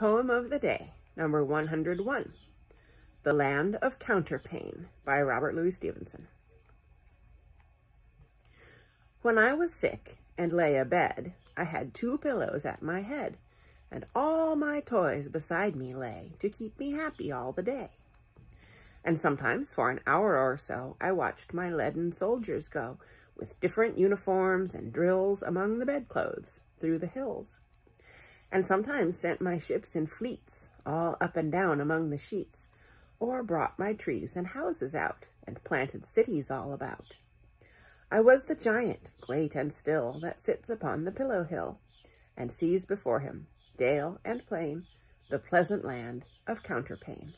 Poem of the Day, number 101, The Land of Counterpane by Robert Louis Stevenson. When I was sick and lay abed, I had two pillows at my head, and all my toys beside me lay to keep me happy all the day. And sometimes for an hour or so I watched my leaden soldiers go with different uniforms and drills among the bedclothes through the hills and sometimes sent my ships in fleets all up and down among the sheets, or brought my trees and houses out, and planted cities all about. I was the giant, great and still, that sits upon the pillow hill, and sees before him, dale and plain, the pleasant land of counterpane.